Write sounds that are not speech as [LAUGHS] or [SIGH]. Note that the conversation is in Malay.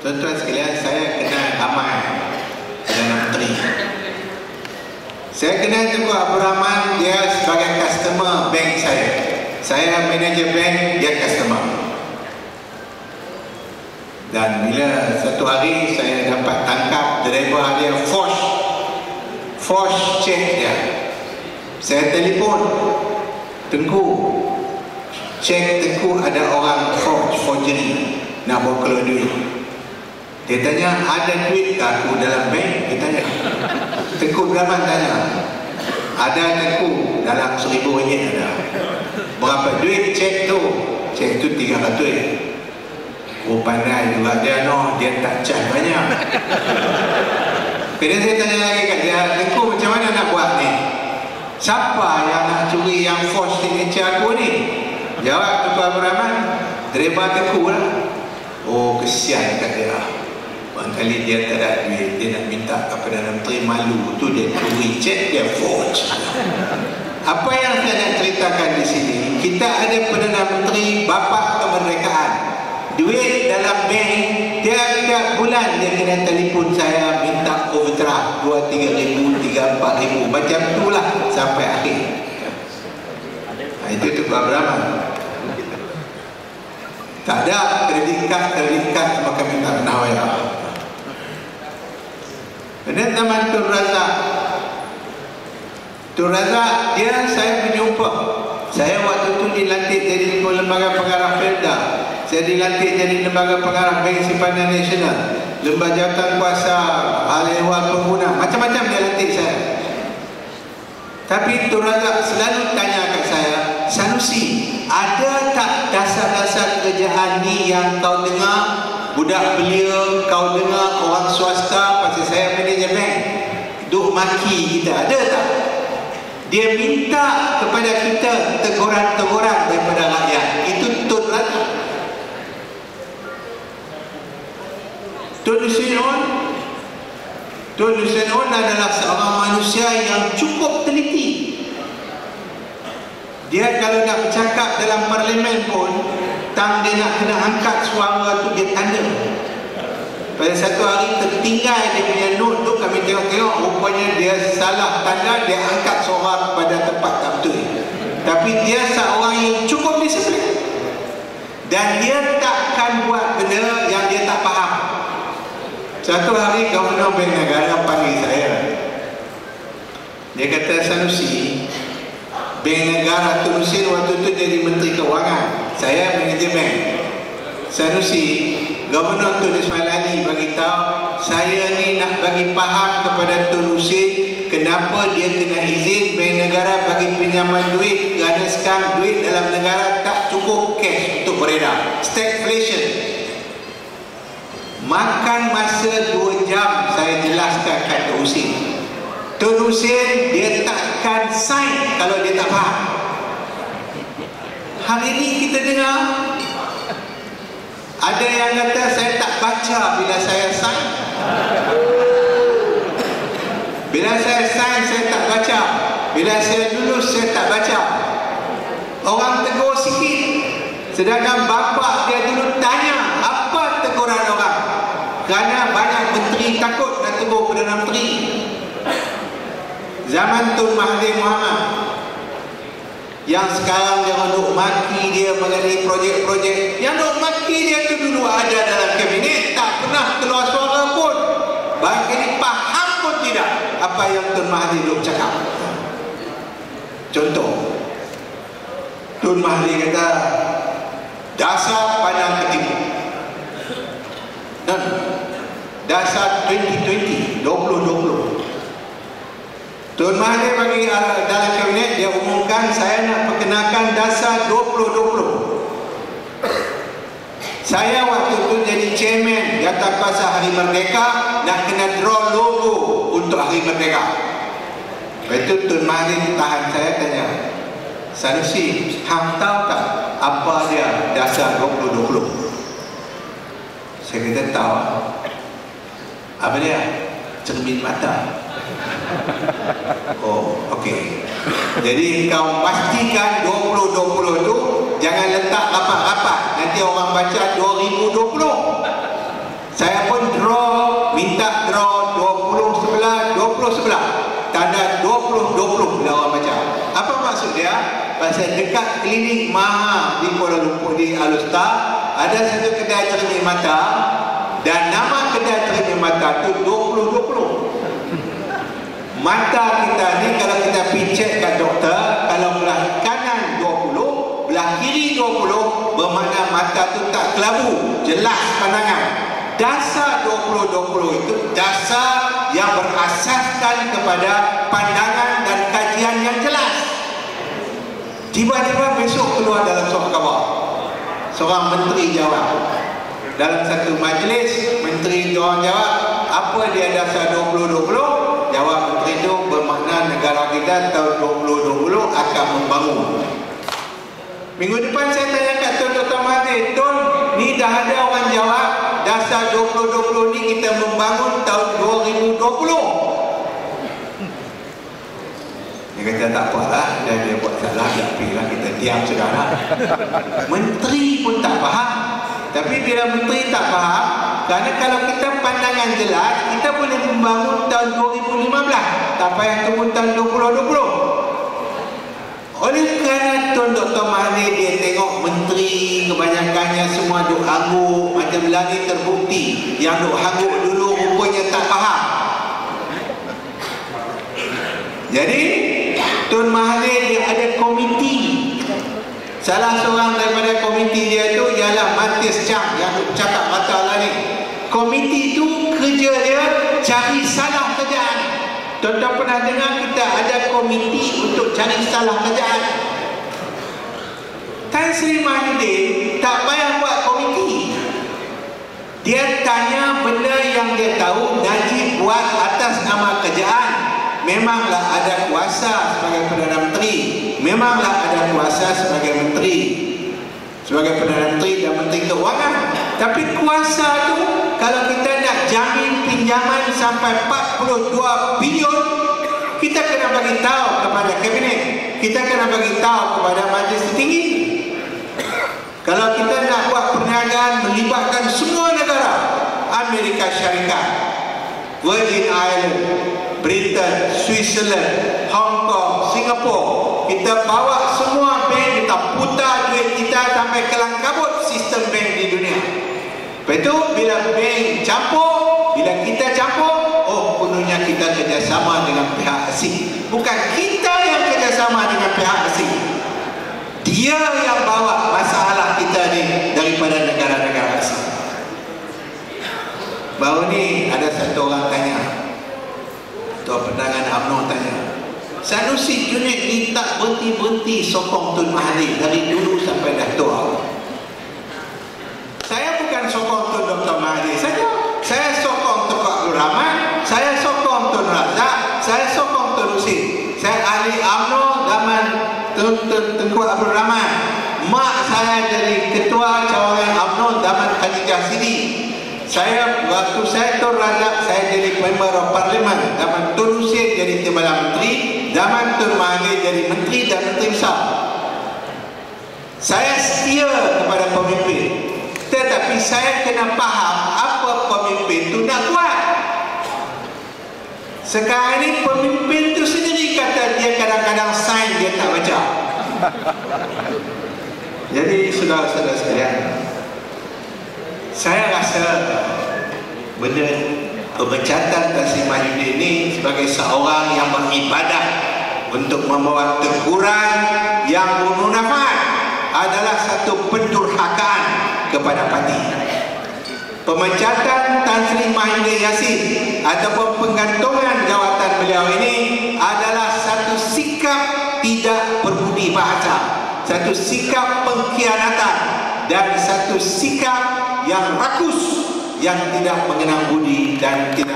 Tuan-tuan sekalian, saya kenal ramai Perdana Menteri. Saya kenal Tengku Abdul Rahman, dia sebagai customer bank saya. Saya manager bank, dia customer. Dan bila satu hari saya dapat tangkap driver dia force force check dia. Saya telefon Tengku Cek Tengku ada orang forge, forgery Nak bawa keluar duit Dia tanya ada duit ke aku dalam bank? Dia tanya Tengku Abdul tanya Ada Tengku dalam seribu ringgit ada Berapa duit cek tu? Cek tu tiga ratus Oh pandai juga dia no Dia tak cat banyak Kemudian saya tanya lagi kat dia Tengku macam mana nak buat ni? Siapa yang nak curi yang force signature aku ni? Jawab Tuan Abdul Rahman Driver Tengku lah Oh kesian kat dia Barangkali dia tak ada duit Dia nak minta kepada Menteri malu. Tu dia curi cek dia forge. Apa yang saya nak ceritakan di sini Kita ada Perdana Menteri Bapa Kemerdekaan. Duit dalam bank Tiap-tiap bulan dia kena telefon saya Minta overdraft 2, 3 ribu, 3, 4 ribu. Macam tu lah sampai akhir. Nah, Itu tu Pak Rahman tak ada kredit kad, kredit kad maka minta nawaya. Dan teman Tun Razak Tun Razak dia saya berjumpa Saya waktu tu dilantik jadi lembaga pengarah Felda Saya dilantik jadi lembaga pengarah Bank Simpanan Nasional. Lembaga jawatan kuasa Hal ehwal pengguna. Macam-macam dia lantik saya. Tapi Tun Razak selalu tanya kat saya Sanusi ada tak dasar-dasar kerjaan ni yang kau dengar? Budak belia kau dengar orang swasta pasal saya manager bank duk maki kita. Ada tak? Dia minta kepada kita teguran-teguran daripada rakyat. Itu Tun Razak Tun Hussein Tun Hussein adalah seorang manusia yang cukup teliti. Dia kalau nak bercakap dalam parlimen pun Tang dia nak kena angkat suara tu dia tanda. Pada satu hari tertinggal dia punya Kami tengok-tengok rupanya dia salah tanda Dia angkat suara pada tempat betul Tapi dia seorang yang cukup disiplin. Dan dia takkan buat benda yang dia tak faham. Satu hari Governor Bank Negara panggil saya. Dia kata Sanusi Bank Negara Terusin waktu itu jadi Menteri Keuangan saya manajer bank Sanusi Governor Tun Ismail Ali bagi tahu saya ni nak bagi faham kepada Tun Husin kenapa dia kena izin bank negara bagi pinjaman duit kerana sekarang duit dalam negara tak cukup cash untuk beredar. Stagflation. Makan masa 2 jam saya jelaskan kat Tun Husin Tun Hussein dia takkan sign kalau dia tak faham. Hari ini kita dengar ada yang kata saya tak baca bila saya sign. Bila saya sign saya tak baca. Bila saya lulus saya tak baca. Orang tegur sikit. Sedangkan bapa dia dulu tanya apa teguran orang. Kerana banyak menteri takut nak tegur Perdana Menteri zaman Tun Mahathir Mohamad yang sekarang dia duk maki dia mengenai projek-projek. Yang duk maki dia tu dulu ada dalam kabinet tak pernah keluar suara pun. Ini faham pun tidak apa yang Tun Mahathir duk cakap. Contoh Tun Mahathir kata dasar pandang ketipu dan dasar 2020 2020 Tuan Mahathir bagi dia umumkan saya nak perkenalkan dasar 2020. Saya waktu itu jadi chairman jatah kuasa Hari Merdeka nak kena draw logo untuk Hari Merdeka. Itu Tuan Mahathir tahan saya tanya, Sanusi, hang tahu tak apa dia dasar 2020? Saya kata tahu. Apa dia? Cermin mata. [LAUGHS] Oh, okey. Jadi kau pastikan 2020 tu jangan letak rapat-rapat. Nanti orang baca 2020. Saya pun draw, minta draw 2011, 2011. Tanda 2020 bila orang baca. Apa maksud dia? Pasal dekat klinik Maha di Kuala Lumpur di Alustar, ada satu kedai cermin mata dan nama kedai cermin mata tu 2020 mata kita ni kalau kita picit kat doktor kalau belah kanan 20 belah kiri 20 bermakna mata tu tak kelabu. Jelas pandangan. Dasar 20-20 itu dasar yang berasaskan kepada pandangan dan kajian yang jelas. Tiba-tiba besok keluar dalam suatu khabar. Seorang menteri jawab. Dalam satu majlis menteri jawab apa dia dasar 20-20 jawab menteri itu bermakna negara kita tahun 2020 akan membangun. Minggu depan saya tanya kat Tuan Dr. Mahathir Tuan ni dah ada orang jawab dasar 2020 ni kita membangun tahun 2020 dia kata tak apalah dan dia buat salah dia lah kita diam saudara menteri pun tak faham. Tapi bila menteri tak faham kerana kalau kita pandangan jelas kita boleh membangun tahun 2015 tak payah tunggu tahun 2020 oleh kerana Tuan Dr. Mahathir dia tengok menteri kebanyakannya semua duk hangguk macam lari terbukti yang duk hangguk dulu rupanya tak faham. Jadi Tuan Mahathir dia ada komiti. Salah seorang daripada komiti dia tu ialah Matius Chang yang cakap mata lari. Komiti tu kerja dia cari salah kerjaan. Tuan-tuan pernah dengar kita ada komiti untuk cari salah kerjaan. Tan Sri Mahyudin tak payah buat komiti. Dia tanya benda yang dia tahu Najib buat atas nama kerjaan. Memanglah ada kuasa sebagai Perdana Menteri. Memanglah ada kuasa sebagai Menteri. Sebagai Perdana Menteri dan Menteri Keuangan. Tapi kuasa tu kalau kita nak jamin pinjaman sampai 42 bilion kita kena bagi tahu kepada kabinet. Kita kena bagi tahu kepada majlis tinggi kalau kita nak buat perniagaan melibatkan semua negara Amerika Syarikat Virgin Island Britain, Switzerland Hong Kong, Singapore kita bawa semua bank kita putar duit kita sampai kelang kabut sistem bank di dunia. Lepas itu bila bank campur, bila kita campur, oh penuhnya kita kerjasama dengan pihak asing. Bukan kita yang kerjasama dengan pihak asing. Dia yang bawa masalah kita ni daripada negara-negara asing. Baru ni ada satu orang tanya. Tuan Pendangan UMNO tanya. Sanusi Junid ni tak berhenti-berhenti sokong Tun Mahathir dari dulu sampai dah tua bukan sokong Tun Dr. Mahathir saja. Rahman, saya sokong Tun Razak, saya sokong Tun Husin. Saya ahli UMNO zaman Tun Tun Tengku Abdul Rahman. Mak saya jadi ketua cawangan UMNO zaman Khadijah Sidi. Saya waktu saya Tun Razak saya jadi member of parliament zaman Tun Husin jadi timbalan menteri, zaman Tun Mahathir jadi menteri dan menteri besar. Saya setia kepada pemimpin tetapi saya kena faham apa pemimpin tu nak buat. Sekarang ini pemimpin tu sendiri kata dia kadang-kadang sign dia tak baca. Jadi saudara-saudara sekalian, saya rasa benda pemecatan Taslim Mahyudin ini sebagai seorang yang beribadah untuk membawa teguran yang bermunafat adalah satu pendurhakaan kepada parti. Pemecatan Tan Sri Mahyudin Yassin ataupun penggantungan jawatan beliau ini adalah satu sikap tidak berbudi bahasa, satu sikap pengkhianatan dan satu sikap yang rakus yang tidak mengenang budi dan tidak.